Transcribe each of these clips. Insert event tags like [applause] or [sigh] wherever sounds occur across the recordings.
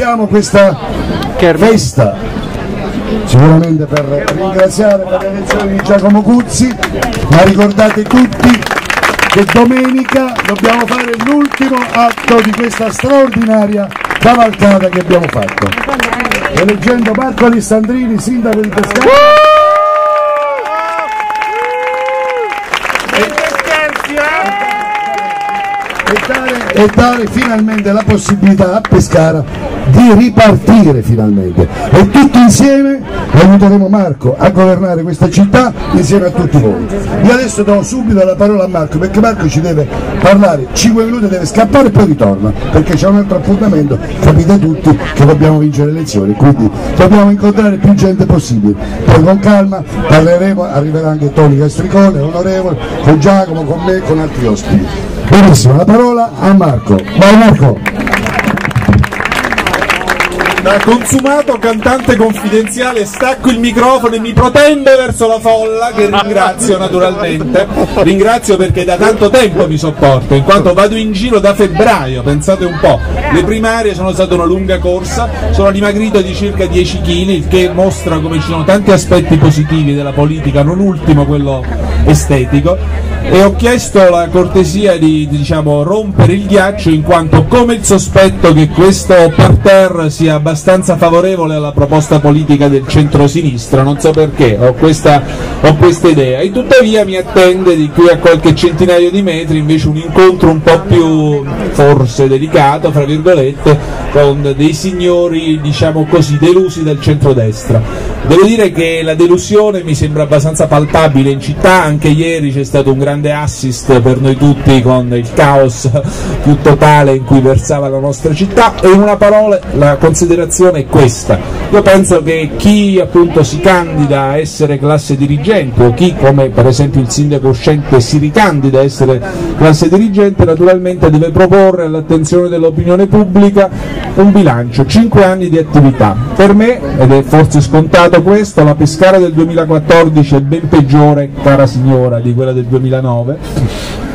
iniziamo questa festa sicuramente per ringraziare per l'elezione di Giacomo Cuzzi, ma ricordate tutti che domenica dobbiamo fare l'ultimo atto di questa straordinaria cavalcata che abbiamo fatto. Eleggendo Marco Alessandrini, sindaco di Pescara. e dare, e dare finalmente la possibilità a Pescara di ripartire finalmente e tutti insieme aiuteremo Marco a governare questa città insieme a tutti voi. Io adesso do subito la parola a Marco perché Marco ci deve parlare 5 minuti, deve scappare e poi ritorna perché c'è un altro appuntamento, capite tutti che dobbiamo vincere le elezioni, quindi dobbiamo incontrare più gente possibile. Poi con calma parleremo, arriverà anche Toni Castricone, l'onorevole, con Giacomo, con me, con altri ospiti. Benissimo, la parola a Marco. Vai Marco! Da consumato cantante confidenziale stacco il microfono e mi protendo verso la folla che ringrazio naturalmente. Ringrazio perché da tanto tempo mi sopporto, in quanto vado in giro da febbraio, pensate un po'. Le primarie sono state una lunga corsa, sono dimagrito di circa 10 kg, il che mostra come ci sono tanti aspetti positivi della politica, non ultimo quello estetico e ho chiesto la cortesia di diciamo, rompere il ghiaccio in quanto come il sospetto che questo parterre sia abbastanza favorevole alla proposta politica del centro-sinistra, non so perché, ho questa, ho questa idea e tuttavia mi attende di qui a qualche centinaio di metri invece un incontro un po' più forse delicato, fra virgolette, con dei signori diciamo così delusi dal centrodestra. Devo dire che la delusione mi sembra abbastanza palpabile in città, anche ieri c'è stato un grande assist per noi tutti con il caos più totale in cui versava la nostra città e in una parola la considerazione è questa. Io penso che chi appunto si candida a essere classe dirigente o chi come per esempio il sindaco uscente si ricandida a essere classe dirigente naturalmente deve proporre all'attenzione dell'opinione pubblica un bilancio, 5 anni di attività. Per me, ed è forse scontato questo, la Pescara del 2014 è ben peggiore, cara signora, di quella del 2009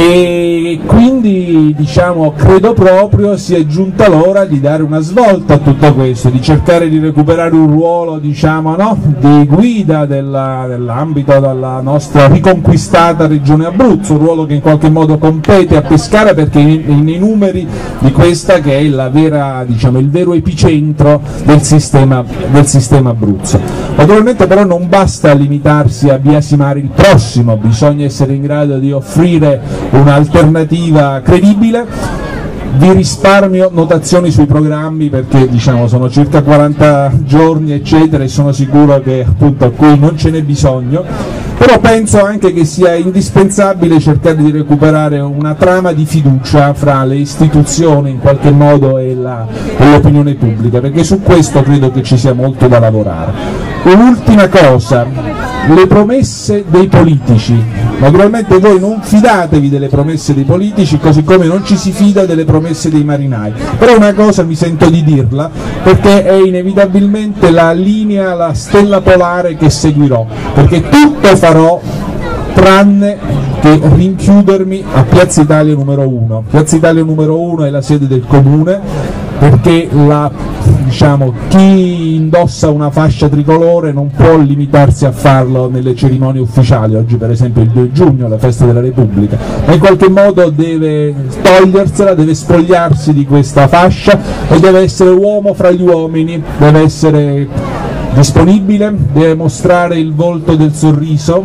e quindi diciamo, credo proprio sia giunta l'ora di dare una svolta a tutto questo, di cercare di recuperare un ruolo diciamo, no? di guida della, dell'ambito della nostra riconquistata regione Abruzzo, un ruolo che in qualche modo compete a Pescara perché nei numeri di questa che è vera, diciamo, il vero epicentro del sistema, del sistema Abruzzo. Naturalmente però non basta limitarsi a biasimare il prossimo, bisogna essere in grado di offrire un'alternativa credibile. Vi risparmio notazioni sui programmi perché diciamo sono circa 40 giorni eccetera e sono sicuro che appunto qui non ce n'è bisogno. Però penso anche che sia indispensabile cercare di recuperare una trama di fiducia fra le istituzioni in qualche modo e, l'opinione pubblica perché su questo credo che ci sia molto da lavorare un'ultima cosa le promesse dei politici Naturalmente voi non fidatevi delle promesse dei politici, così come non ci si fida delle promesse dei marinai. Però una cosa mi sento di dirla, perché è inevitabilmente la linea, la stella polare che seguirò, perché tutto farò tranne che rinchiudermi a Piazza Italia numero 1. Piazza Italia numero 1 è la sede del comune perché la diciamo, chi indossa una fascia tricolore non può limitarsi a farlo nelle cerimonie ufficiali, oggi per esempio il 2 giugno, la festa della Repubblica, ma in qualche modo deve togliersela, deve spogliarsi di questa fascia e deve essere uomo fra gli uomini, deve essere disponibile, deve mostrare il volto del sorriso,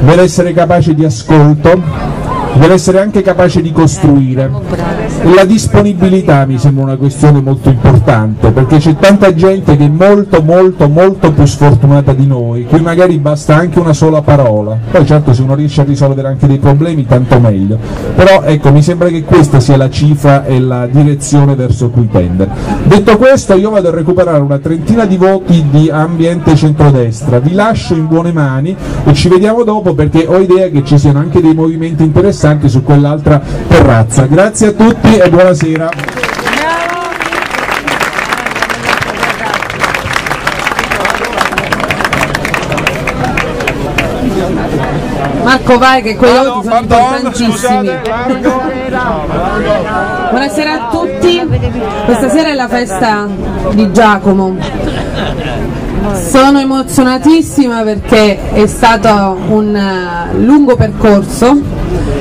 deve essere capace di ascolto, deve essere anche capace di costruire. La disponibilità mi sembra una questione molto importante perché c'è tanta gente che è molto molto molto più sfortunata di noi, qui magari basta anche una sola parola, poi certo se uno riesce a risolvere anche dei problemi tanto meglio, però ecco mi sembra che questa sia la cifra e la direzione verso cui tendere. Detto questo io vado a recuperare una trentina di voti di ambiente centrodestra, vi lascio in buone mani e ci vediamo dopo perché ho idea che ci siano anche dei movimenti interessanti su quell'altra terrazza. Grazie a tutti e buonasera. Marco vai che quei voti sono importantissimi. Buonasera a tutti, questa sera è la festa di Giacomo. Sono emozionatissima perché è stato un eh, lungo percorso,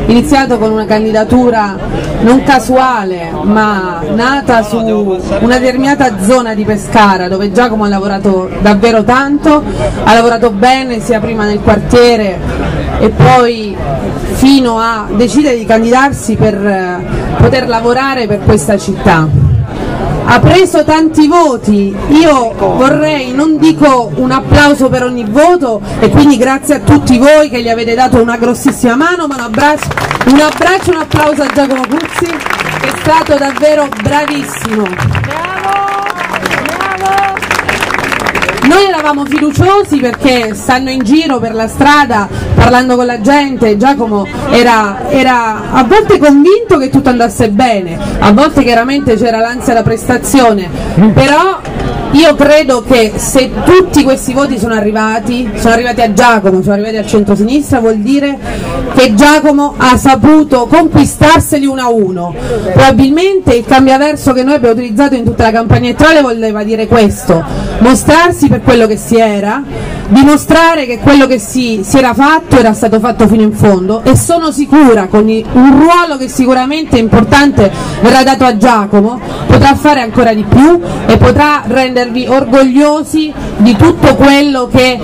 iniziato con una candidatura non casuale ma nata su una determinata zona di Pescara dove Giacomo ha lavorato davvero tanto, ha lavorato bene sia prima nel quartiere e poi fino a decidere di candidarsi per eh, poter lavorare per questa città ha preso tanti voti, io vorrei, non dico un applauso per ogni voto e quindi grazie a tutti voi che gli avete dato una grossissima mano, ma un abbraccio, un, abbraccio, un applauso a Giacomo Puzzi che è stato davvero bravissimo. Noi eravamo fiduciosi perché stanno in giro per la strada parlando con la gente, Giacomo era, era a volte convinto che tutto andasse bene, a volte chiaramente c'era l'ansia da prestazione, però io credo che se tutti questi voti sono arrivati, sono arrivati a Giacomo, sono arrivati al centro-sinistra, vuol dire che Giacomo ha saputo conquistarseli uno a uno. Probabilmente il cambiaverso che noi abbiamo utilizzato in tutta la campagna elettorale voleva dire questo, mostrarsi per quello che si era, dimostrare che quello che si, si era fatto era stato fatto fino in fondo e sono sicura con un ruolo che sicuramente è importante verrà dato a Giacomo, potrà fare ancora di più e potrà rendere rendervi orgogliosi di tutto quello che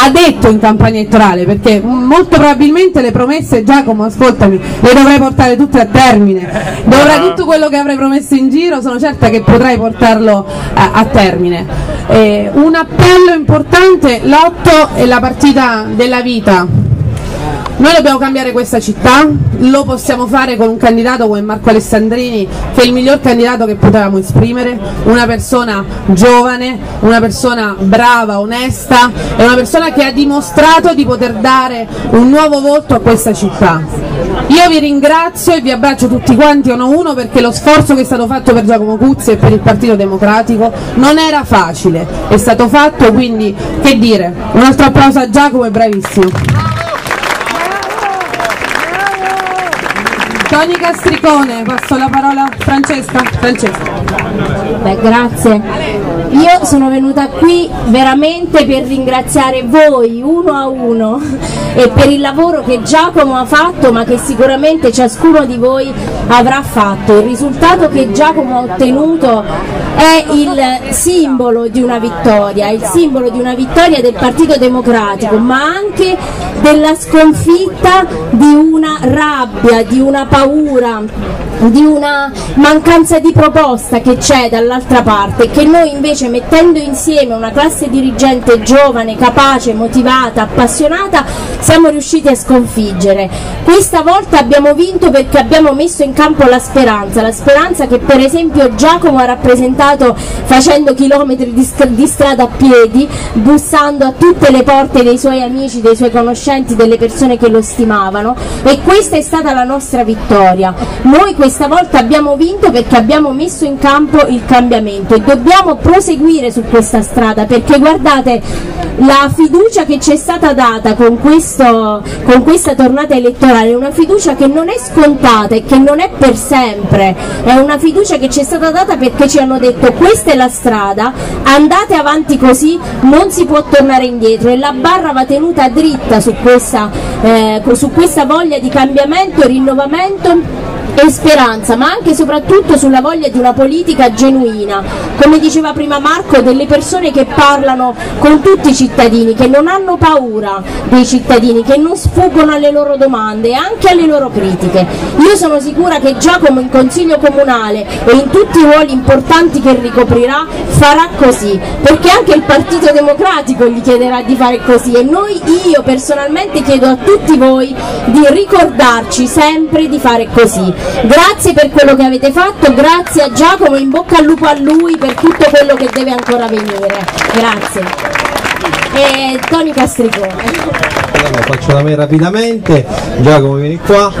ha detto in campagna elettorale perché molto probabilmente le promesse Giacomo ascoltami le dovrai portare tutte a termine. Dovrà tutto quello che avrai promesso in giro sono certa che potrai portarlo a, a termine. Eh, un appello importante l'otto è la partita della vita noi dobbiamo cambiare questa città, lo possiamo fare con un candidato come Marco Alessandrini che è il miglior candidato che potevamo esprimere, una persona giovane, una persona brava, onesta e una persona che ha dimostrato di poter dare un nuovo volto a questa città. Io vi ringrazio e vi abbraccio tutti quanti uno a uno perché lo sforzo che è stato fatto per Giacomo Cuzzi e per il Partito Democratico non era facile, è stato fatto quindi che dire, un altro applauso a Giacomo è bravissimo. Tony Castricone, passo la parola a Francesca. Francesca. Beh, grazie. Io sono venuta qui veramente per ringraziare voi uno a uno e per il lavoro che Giacomo ha fatto ma che sicuramente ciascuno di voi avrà fatto. Il risultato che Giacomo ha ottenuto è il simbolo di una vittoria, il simbolo di una vittoria del Partito Democratico ma anche della sconfitta di una rabbia, di una paura, di una mancanza di proposta che c'è dall'altra parte che noi invece mettendo insieme una classe dirigente giovane, capace, motivata, appassionata siamo riusciti a sconfiggere. Questa volta abbiamo vinto perché abbiamo messo in campo la speranza, la speranza che per esempio Giacomo ha rappresentato facendo chilometri di, strada a piedi, bussando a tutte le porte dei suoi amici, dei suoi conoscenti, delle persone che lo stimavano e questa è stata la nostra vittoria. Noi questa volta abbiamo vinto perché abbiamo messo in campo il cambiamento e dobbiamo proseguire su questa strada perché guardate la fiducia che ci è stata data con, questo, con questa tornata elettorale è una fiducia che non è scontata e che non è per sempre, è una fiducia che ci è stata data perché ci hanno detto questa è la strada, andate avanti così, non si può tornare indietro e la barra va tenuta dritta su questa, eh, su questa voglia di cambiamento e rinnovamento e speranza, ma anche e soprattutto sulla voglia di una politica genuina, come diceva prima Marco, delle persone che parlano con tutti i cittadini, che non hanno paura dei cittadini, che non sfuggono alle loro domande e anche alle loro critiche. Io sono sicura che Giacomo in Consiglio Comunale e in tutti i ruoli importanti che ricoprirà farà così, perché anche il Partito Democratico gli chiederà di fare così e noi, io personalmente chiedo a tutti voi di ricordarci sempre di fare così Grazie per quello che avete fatto, grazie a Giacomo, in bocca al lupo a lui per tutto quello che deve ancora venire. Grazie. E Tony Castricone. Allora, faccio da me rapidamente, Giacomo vieni qua,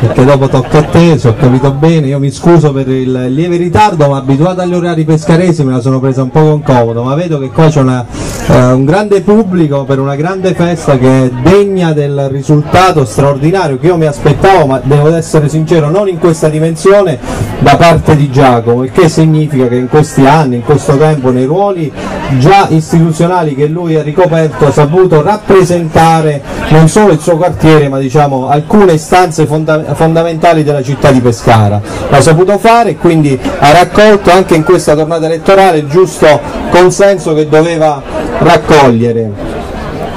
perché dopo tocca a te, se ho capito bene, io mi scuso per il lieve ritardo, ma abituato agli orari pescaresi me la sono presa un po' con comodo, ma vedo che qua c'è una, eh, un grande pubblico per una grande festa che è degna del risultato straordinario che io mi aspettavo, ma devo essere sincero, non in questa dimensione da parte di Giacomo, il che significa che in questi anni, in questo tempo, nei ruoli già istituzionali che lui ha ricoperto, ha saputo rappresentare non solo il suo quartiere, ma diciamo alcune istanze fonda fondamentali della città di Pescara. L'ha saputo fare e quindi ha raccolto anche in questa tornata elettorale il giusto consenso che doveva raccogliere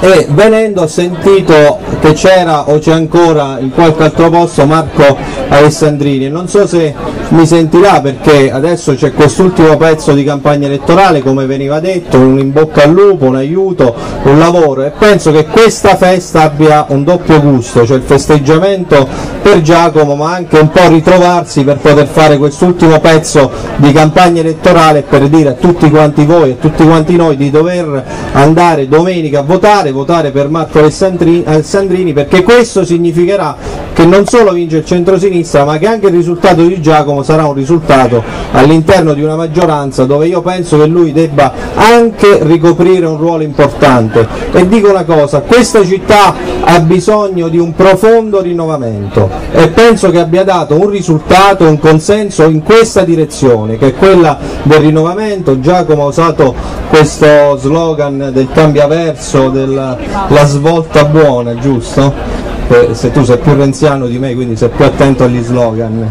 e venendo ho sentito che c'era o c'è ancora in qualche altro posto Marco Alessandrini non so se mi sentirà perché adesso c'è quest'ultimo pezzo di campagna elettorale come veniva detto, un in bocca al lupo, un aiuto, un lavoro. E penso che questa festa abbia un doppio gusto, cioè il festeggiamento per Giacomo ma anche un po' ritrovarsi per poter fare quest'ultimo pezzo di campagna elettorale per dire a tutti quanti voi, a tutti quanti noi di dover andare domenica a votare, votare per Marco Alessandrini perché questo significherà che non solo vince il centro-sinistra ma che anche il risultato di Giacomo sarà un risultato all'interno di una maggioranza dove io penso che lui debba anche ricoprire un ruolo importante e dico una cosa, questa città ha bisogno di un profondo rinnovamento e penso che abbia dato un risultato, un consenso in questa direzione che è quella del rinnovamento, Giacomo ha usato questo slogan del cambiaverso, del la svolta buona, giusto? Se tu sei più renziano di me, quindi sei più attento agli slogan.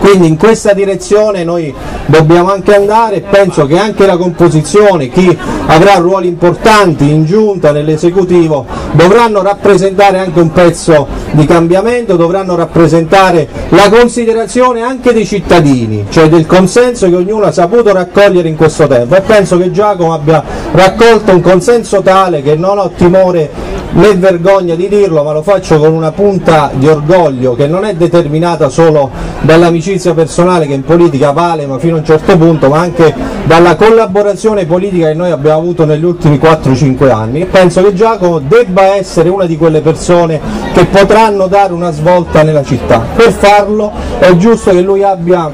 Quindi in questa direzione noi dobbiamo anche andare e penso che anche la composizione, chi avrà ruoli importanti in giunta, nell'esecutivo, dovranno rappresentare anche un pezzo di cambiamento, dovranno rappresentare la considerazione anche dei cittadini, cioè del consenso che ognuno ha saputo raccogliere in questo tempo e penso che Giacomo abbia raccolto un consenso tale che non ho timore né vergogna di dirlo, ma lo faccio con una punta di orgoglio che non è determinata solo dall'amicizia personale che in politica vale ma fino a un certo punto, ma anche dalla collaborazione politica che noi abbiamo avuto negli ultimi 4-5 anni penso che Giacomo debba essere una di quelle persone che potranno dare una svolta nella città. Per farlo è giusto che lui abbia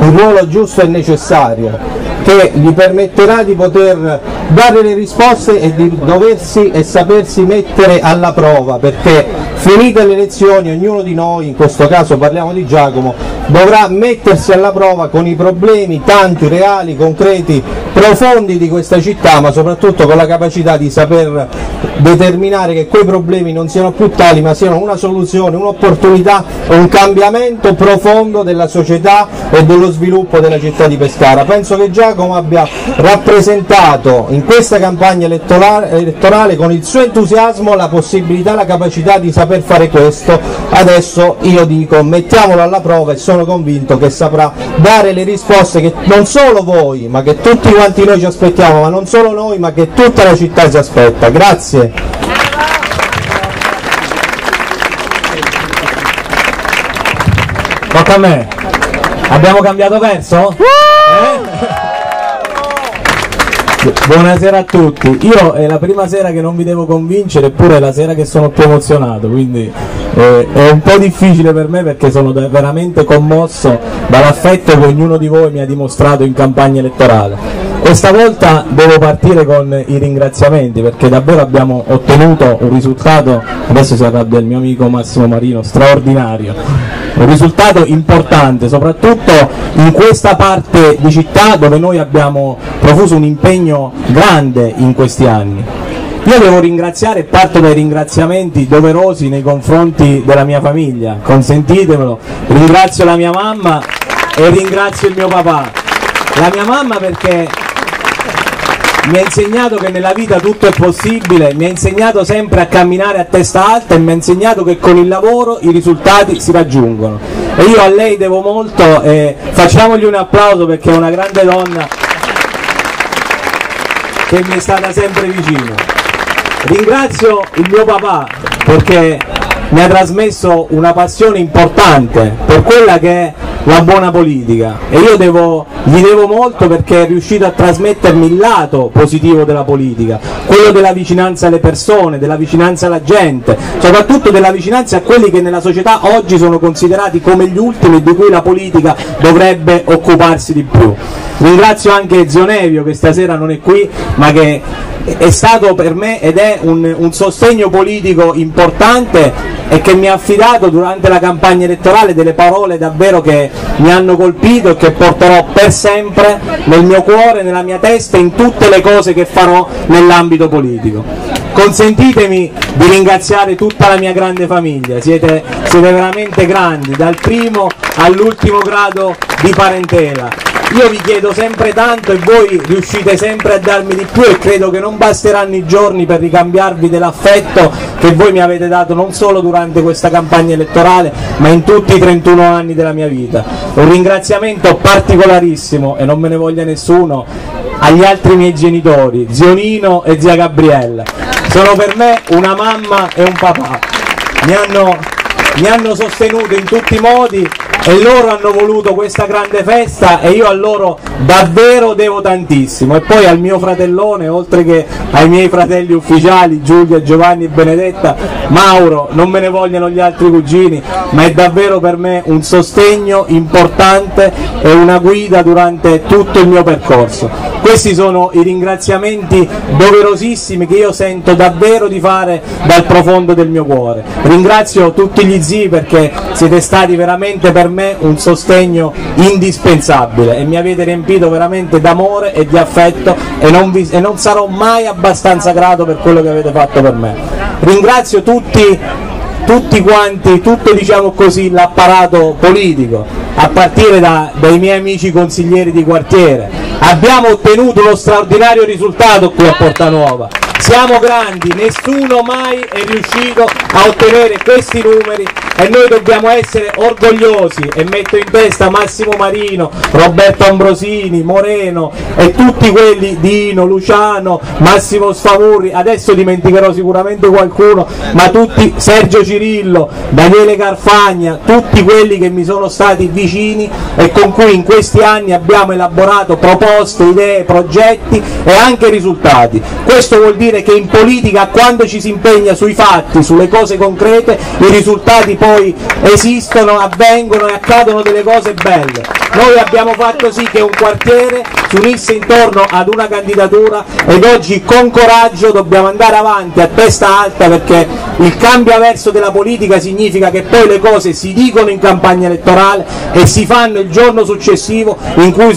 un ruolo giusto e necessario che gli permetterà di poter dare le risposte e di doversi e sapersi mettere alla prova perché finite le elezioni ognuno di noi, in questo caso parliamo di Giacomo, dovrà mettersi alla prova con i problemi tanti, reali, concreti, profondi di questa città ma soprattutto con la capacità di saper determinare che quei problemi non siano più tali ma siano una soluzione, un'opportunità, un cambiamento profondo della società e dello sviluppo della città di Pescara. Penso che Giacomo abbia rappresentato in questa campagna elettorale, con il suo entusiasmo la possibilità, la capacità di saper fare questo. Adesso io dico mettiamolo alla prova e sono convinto che saprà dare le risposte che non solo voi ma che tutti quanti noi ci aspettiamo, ma non solo noi ma che tutta la città ci aspetta. Grazie. Tocca a me. Abbiamo cambiato verso? Eh? Buonasera. A tutti, io è la prima sera che non vi devo convincere eppure è la sera che sono più emozionato, quindi eh, è un po' difficile per me perché sono veramente commosso dall'affetto che ognuno di voi mi ha dimostrato in campagna elettorale. E stavolta devo partire con i ringraziamenti perché davvero abbiamo ottenuto un risultato, adesso si arrabbia il mio amico Massimo Marino, straordinario un risultato importante soprattutto in questa parte di città dove noi abbiamo profuso un impegno grande in questi anni. Io devo ringraziare parto dai ringraziamenti doverosi nei confronti della mia famiglia, consentitemelo, ringrazio la mia mamma e ringrazio il mio papà. La mia mamma perché mi ha insegnato che nella vita tutto è possibile, mi ha insegnato sempre a camminare a testa alta e mi ha insegnato che con il lavoro i risultati si raggiungono. E io a lei devo molto e facciamogli un applauso perché è una grande donna che mi è stata sempre vicino. Ringrazio il mio papà perché mi ha trasmesso una passione importante per quella che è la buona politica e io devo, gli devo molto perché è riuscito a trasmettermi il lato positivo della politica, quello della vicinanza alle persone, della vicinanza alla gente, soprattutto della vicinanza a quelli che nella società oggi sono considerati come gli ultimi di cui la politica dovrebbe occuparsi di più. Ringrazio anche Zionevio che stasera non è qui, ma che è stato per me ed è un, un, sostegno politico importante e che mi ha affidato durante la campagna elettorale delle parole davvero che mi hanno colpito e che porterò per sempre nel mio cuore, nella mia testa, in tutte le cose che farò nell'ambito politico. Consentitemi di ringraziare tutta la mia grande famiglia, siete, siete veramente grandi, dal primo all'ultimo grado di parentela io vi chiedo sempre tanto e voi riuscite sempre a darmi di più e credo che non basteranno i giorni per ricambiarvi dell'affetto che voi mi avete dato non solo durante questa campagna elettorale ma in tutti i 31 anni della mia vita. Un ringraziamento particolarissimo e non me ne voglia nessuno agli altri miei genitori, zio Nino e zia Gabriella. Sono per me una mamma e un papà. Mi hanno, mi hanno sostenuto in tutti i modi e loro hanno voluto questa grande festa e io a loro davvero devo tantissimo. E poi al mio fratellone oltre che ai miei fratelli ufficiali Giulia, Giovanni e Benedetta Mauro, non me ne vogliono gli altri cugini ma è davvero per me un sostegno importante e una guida durante tutto il mio percorso questi sono i ringraziamenti doverosissimi che io sento davvero di fare dal profondo del mio cuore ringrazio tutti gli zii perché siete stati veramente per me un sostegno indispensabile e mi avete riempito veramente d'amore e di affetto e non, vi, e non sarò mai abbastanza grato per quello che avete fatto per me. Ringrazio tutti tutti quanti, tutto diciamo così, l'apparato politico, a partire da, dai miei amici consiglieri di quartiere. Abbiamo ottenuto uno straordinario risultato qui a Porta Nuova siamo grandi, nessuno mai è riuscito a ottenere questi numeri e noi dobbiamo essere orgogliosi e metto in testa Massimo Marino, Roberto Ambrosini, Moreno e tutti quelli Dino, Luciano, Massimo Sfamurri, adesso dimenticherò sicuramente qualcuno, ma tutti Sergio Cirillo, Daniele Carfagna, tutti quelli che mi sono stati vicini e con cui in questi anni abbiamo elaborato proposte, idee, progetti e anche risultati. Questo vuol dire dire che in politica quando ci si impegna sui fatti, sulle cose concrete, i risultati poi esistono, avvengono e accadono delle cose belle. Noi abbiamo fatto sì che un quartiere si unisse intorno ad una candidatura ed oggi con coraggio dobbiamo andare avanti a testa alta perché il cambio verso della politica significa che poi le cose si dicono in campagna elettorale e si fanno il giorno successivo in cui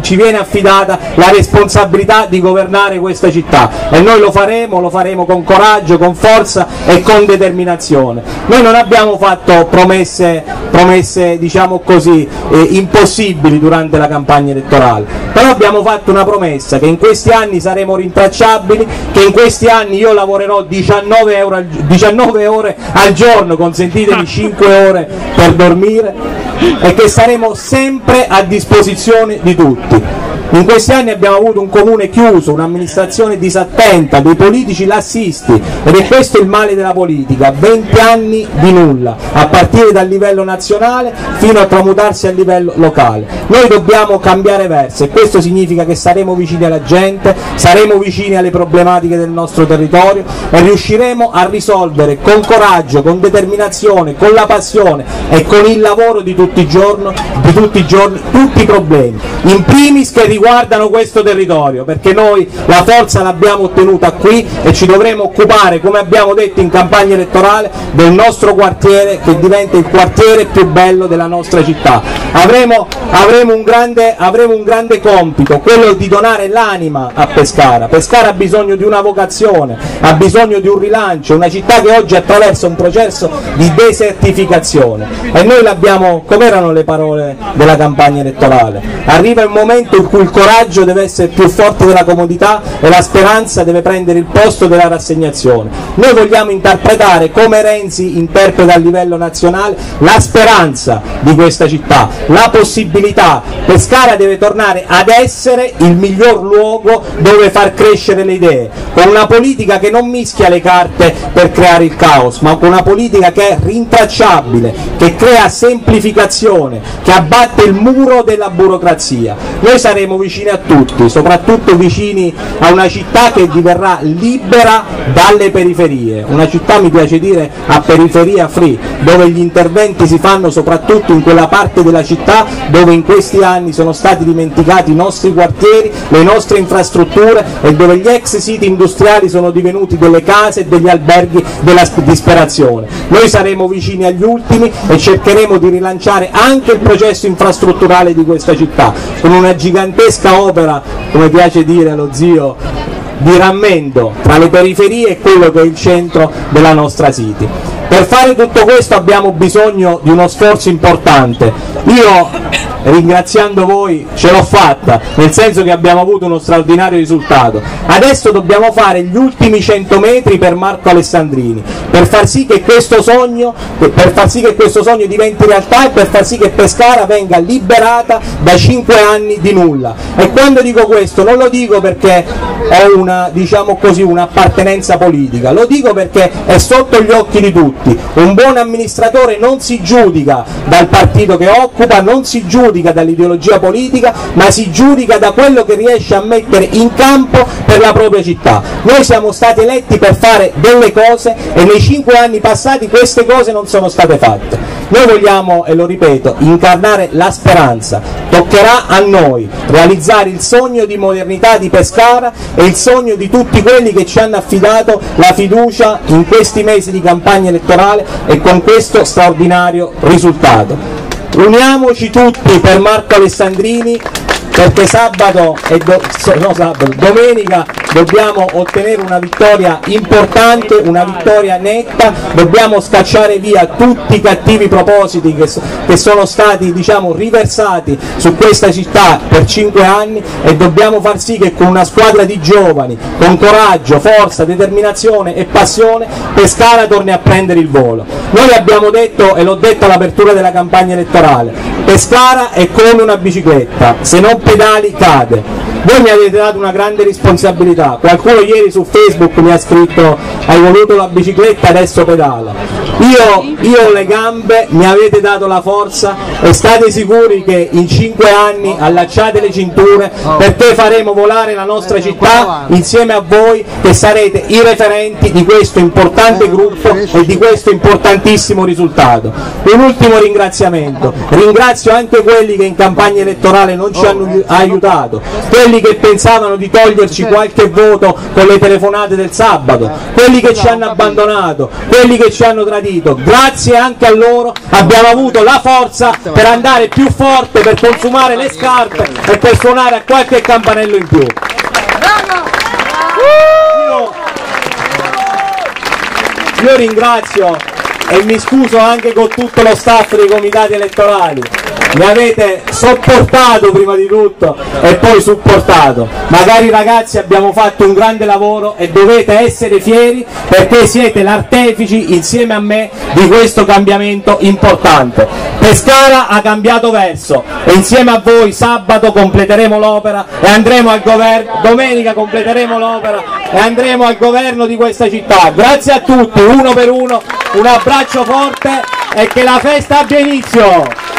ci viene affidata la responsabilità di governare questa città e noi lo faremo, lo faremo con coraggio, con forza e con determinazione. Noi non abbiamo fatto promesse, promesse diciamo così, eh, impossibili durante la campagna elettorale, però abbiamo fatto una promessa che in questi anni saremo rintracciabili, che in questi anni io lavorerò 19, euro, 19 ore al giorno, consentitemi [laughs] 5 ore per dormire e che saremo sempre a disposizione di tutti. In questi anni abbiamo avuto un comune chiuso, un'amministrazione disattenta, dei politici lassisti ed è questo il male della politica, 20 anni di nulla, a partire dal livello nazionale fino a tramutarsi a livello locale. Noi dobbiamo cambiare verso e questo significa che saremo vicini alla gente, saremo vicini alle problematiche del nostro territorio e riusciremo a risolvere con coraggio, con determinazione, con la passione e con il lavoro di tutti i giorni, di tutti i, giorni, tutti i problemi. In primis che riguardano questo territorio, perché noi la forza l'abbiamo ottenuta qui e ci dovremo occupare, come abbiamo detto in campagna elettorale, del nostro quartiere che diventa il quartiere più bello della nostra città. Avremo, avremo, un, grande, avremo un grande compito, quello di donare l'anima a Pescara. Pescara ha bisogno di una vocazione, ha bisogno di un rilancio, una città che oggi attraversa un processo di desertificazione e noi l'abbiamo, come erano le parole della campagna elettorale? Arriva il momento in cui il coraggio deve essere più forte della comodità e la speranza deve prendere il posto della rassegnazione. Noi vogliamo interpretare come Renzi interpreta a livello nazionale la speranza di questa città, la possibilità. Pescara deve tornare ad essere il miglior luogo dove far crescere le idee, con una politica che non mischia le carte per creare il caos, ma con una politica che è rintracciabile, che crea semplificazione, che abbatte il muro della burocrazia. Noi saremo vicini a tutti, soprattutto vicini a una città che diverrà libera dalle periferie, una città mi piace dire a periferia free, dove gli interventi si fanno soprattutto in quella parte della città dove in questi anni sono stati dimenticati i nostri quartieri, le nostre infrastrutture e dove gli ex siti industriali sono divenuti delle case e degli alberghi della disperazione. Noi saremo vicini agli ultimi e cercheremo di rilanciare anche il processo infrastrutturale di questa città, con una gigantesca opera, come piace dire allo zio, di rammendo tra le periferie e quello che è il centro della nostra City. Per fare tutto questo abbiamo bisogno di uno sforzo importante. Io ringraziando voi ce l'ho fatta, nel senso che abbiamo avuto uno straordinario risultato. Adesso dobbiamo fare gli ultimi 100 metri per Marco Alessandrini, per far sì che questo sogno, sì che questo sogno diventi realtà e per far sì che Pescara venga liberata da 5 anni di nulla. E quando dico questo non lo dico perché ho una, diciamo così, un'appartenenza politica, lo dico perché è sotto gli occhi di tutti. Un buon amministratore non si giudica dal partito che occupa, non si giudica dall'ideologia politica, ma si giudica da quello che riesce a mettere in campo per la propria città. Noi siamo stati eletti per fare delle cose e nei cinque anni passati queste cose non sono state fatte. Noi vogliamo, e lo ripeto, incarnare la speranza. Toccherà a noi realizzare il sogno di modernità di Pescara e il sogno di tutti quelli che ci hanno affidato la fiducia in questi mesi di campagna elettorale e con questo straordinario risultato. Uniamoci tutti per Marco Alessandrini perché sabato e do, no, sabato, domenica dobbiamo ottenere una vittoria importante, una vittoria netta, dobbiamo scacciare via tutti i cattivi propositi che, che sono stati diciamo, riversati su questa città per cinque anni e dobbiamo far sì che con una squadra di giovani, con coraggio, forza, determinazione e passione, Pescara torni a prendere il volo. Noi abbiamo detto, e l'ho detto all'apertura della campagna elettorale, Pescara è come una bicicletta, se non pedali cade. Voi mi avete dato una grande responsabilità, qualcuno ieri su Facebook mi ha scritto hai voluto la bicicletta adesso pedala. Io, io ho le gambe, mi avete dato la forza e state sicuri che in cinque anni allacciate le cinture perché faremo volare la nostra città insieme a voi che sarete i referenti di questo importante gruppo e di questo importantissimo risultato. Un ultimo ringraziamento, ringrazio anche quelli che in campagna elettorale non ci hanno aiutato, quelli che pensavano di toglierci qualche voto con le telefonate del sabato, quelli che ci hanno abbandonato, quelli che ci hanno tradito, grazie anche a loro abbiamo avuto la forza per andare più forte, per consumare le scarpe e per suonare a qualche campanello in più. Io, io ringrazio e mi scuso anche con tutto lo staff dei comitati elettorali mi avete sopportato prima di tutto e poi supportato. Magari ragazzi abbiamo fatto un grande lavoro e dovete essere fieri perché siete l'artefici insieme a me di questo cambiamento importante. Pescara ha cambiato verso e insieme a voi sabato completeremo l'opera e andremo al governo, domenica completeremo l'opera e andremo al governo di questa città. Grazie a tutti, uno per uno, un abbraccio forte e che la festa abbia inizio!